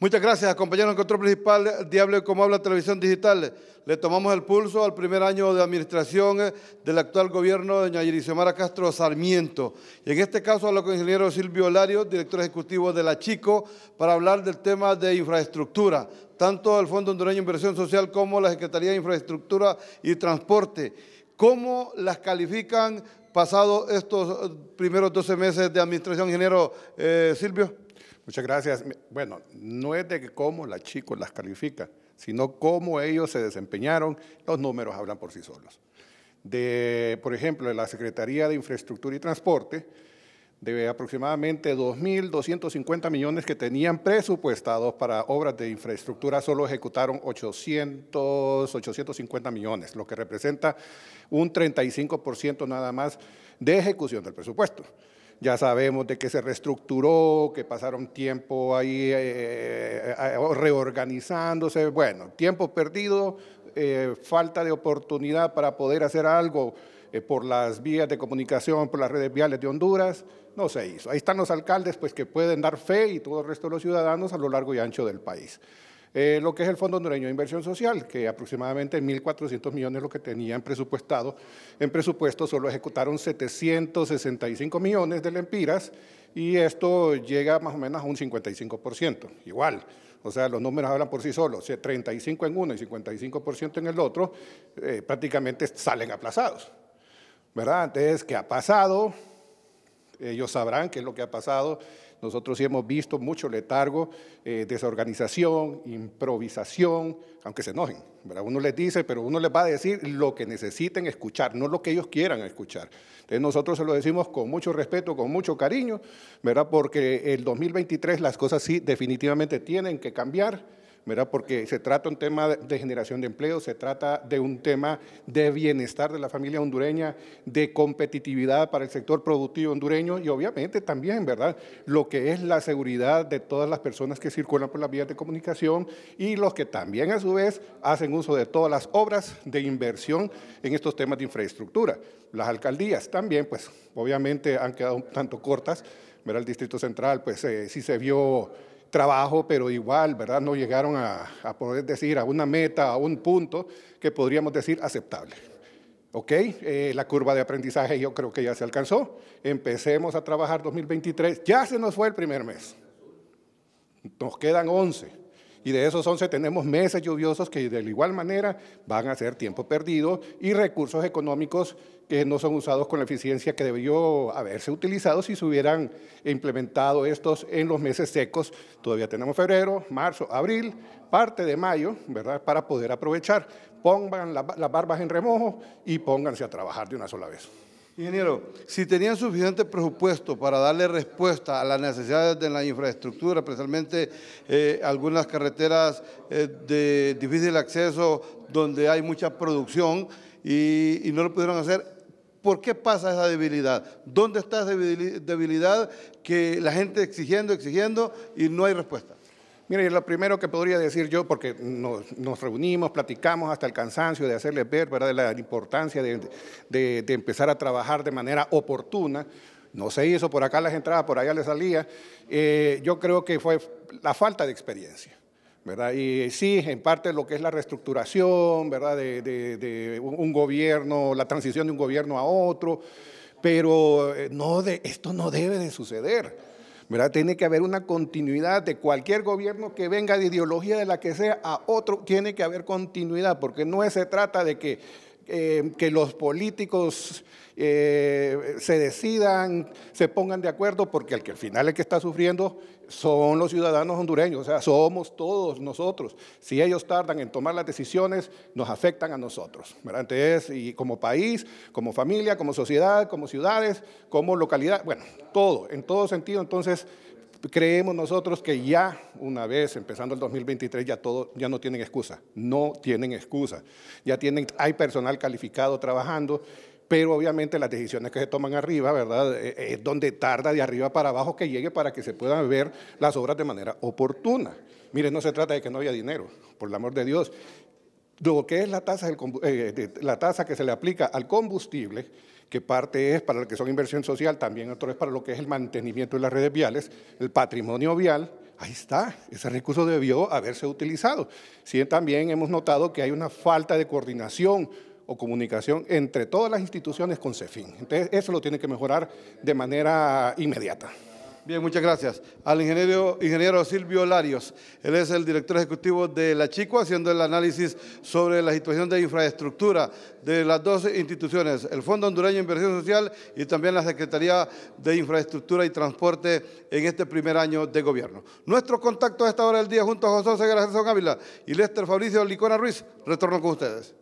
Muchas gracias, compañero en control principal Diablo como habla Televisión Digital. Le tomamos el pulso al primer año de administración eh, del actual gobierno de doña Castro Sarmiento. Y en este caso hablo con el ingeniero Silvio Lario, director ejecutivo de la Chico, para hablar del tema de infraestructura, tanto el Fondo Hondureño de Inversión Social como la Secretaría de Infraestructura y Transporte. ¿Cómo las califican pasado estos eh, primeros 12 meses de administración, ingeniero eh, Silvio? Muchas gracias. Bueno, no es de cómo la chico las califica, sino cómo ellos se desempeñaron, los números hablan por sí solos. De, por ejemplo, de la Secretaría de Infraestructura y Transporte, de aproximadamente 2.250 millones que tenían presupuestados para obras de infraestructura, solo ejecutaron 800, 850 millones, lo que representa un 35% nada más de ejecución del presupuesto ya sabemos de que se reestructuró, que pasaron tiempo ahí eh, eh, reorganizándose, bueno, tiempo perdido, eh, falta de oportunidad para poder hacer algo por las vías de comunicación, por las redes viales de Honduras, no se hizo. Ahí están los alcaldes pues, que pueden dar fe y todo el resto de los ciudadanos a lo largo y ancho del país. Eh, lo que es el Fondo Hondureño de Inversión Social, que aproximadamente 1.400 millones lo que tenían presupuestado. En presupuesto solo ejecutaron 765 millones de lempiras y esto llega más o menos a un 55%. Igual, o sea, los números hablan por sí solos, 35 en uno y 55% en el otro, eh, prácticamente salen aplazados. ¿Verdad? Entonces, ¿qué ha pasado? Ellos sabrán qué es lo que ha pasado nosotros sí hemos visto mucho letargo, eh, desorganización, improvisación, aunque se enojen. Uno les dice, pero uno les va a decir lo que necesiten escuchar, no lo que ellos quieran escuchar. Entonces nosotros se lo decimos con mucho respeto, con mucho cariño, ¿verdad? porque el 2023 las cosas sí definitivamente tienen que cambiar porque se trata un tema de generación de empleo, se trata de un tema de bienestar de la familia hondureña, de competitividad para el sector productivo hondureño y obviamente también, ¿verdad?, lo que es la seguridad de todas las personas que circulan por las vías de comunicación y los que también a su vez hacen uso de todas las obras de inversión en estos temas de infraestructura. Las alcaldías también, pues obviamente han quedado un tanto cortas, ¿verdad? El Distrito Central, pues eh, sí se vio trabajo, pero igual, ¿verdad? No llegaron a, poder decir a una meta, a un punto que podríamos decir aceptable. ¿Ok? Eh, la curva de aprendizaje yo creo que ya se alcanzó. Empecemos a trabajar 2023. Ya se nos fue el primer mes. Nos quedan 11. Y de esos 11 tenemos meses lluviosos que de igual manera van a ser tiempo perdido y recursos económicos que no son usados con la eficiencia que debió haberse utilizado si se hubieran implementado estos en los meses secos. Todavía tenemos febrero, marzo, abril, parte de mayo, ¿verdad? Para poder aprovechar. Pongan las barbas en remojo y pónganse a trabajar de una sola vez. Ingeniero, si tenían suficiente presupuesto para darle respuesta a las necesidades de la infraestructura, especialmente eh, algunas carreteras eh, de difícil acceso donde hay mucha producción y, no lo pudieron hacer, ¿por qué pasa esa debilidad? ¿Dónde está esa debilidad que la gente exigiendo, exigiendo y no hay respuesta? Mire, lo primero que podría decir yo, porque nos, reunimos, platicamos hasta el cansancio de hacerles ver ¿verdad? la importancia de, empezar a trabajar de manera oportuna, no se hizo, por acá las entradas, por allá le salía, eh, yo creo que fue la falta de experiencia. ¿verdad? Y sí, en parte lo que es la reestructuración, ¿verdad? De, de, un gobierno, la transición de un gobierno a otro, pero eh, no de, esto no debe de suceder. Tiene que haber una continuidad de cualquier gobierno que venga de ideología de la que sea a otro, tiene que haber continuidad, porque no se trata de que, eh, que los políticos eh, se decidan, se pongan de acuerdo, porque al que al final el que está sufriendo son los ciudadanos hondureños, o sea, somos todos nosotros. Si ellos tardan en tomar las decisiones, nos afectan a nosotros. ¿verdad? Entonces, y como país, como familia, como sociedad, como ciudades, como localidad, bueno, todo, en todo sentido. Entonces, creemos nosotros que ya una vez empezando el 2023 ya todo ya no tienen excusa, no tienen excusa. Ya tienen hay personal calificado trabajando pero obviamente las decisiones que se toman arriba, ¿verdad? Eh, eh, es donde tarda de arriba para abajo que llegue para que se puedan ver las obras de manera oportuna. Miren, no se trata de que no haya dinero, por el amor de Dios. Lo que es la tasa, eh, la tasa que se le aplica al combustible, que parte es para lo que son inversión social, también otro es para lo que es el mantenimiento de las redes viales, el patrimonio vial, Ahí está, ese recurso debió haberse utilizado. Sí, también hemos notado que hay una falta de coordinación o comunicación entre todas las instituciones con CEFIN. Entonces, eso lo tiene que mejorar de manera inmediata. Bien, muchas gracias. Al ingeniero, ingeniero Silvio Larios, él es el director ejecutivo de la Chico, haciendo el análisis sobre la situación de infraestructura de las dos instituciones, el Fondo Hondureño de Inversión Social y también la Secretaría de Infraestructura y Transporte en este primer año de gobierno. Nuestro contacto a esta hora del día junto a José García Ávila y Lester Fabricio Licona Ruiz. Retorno con ustedes.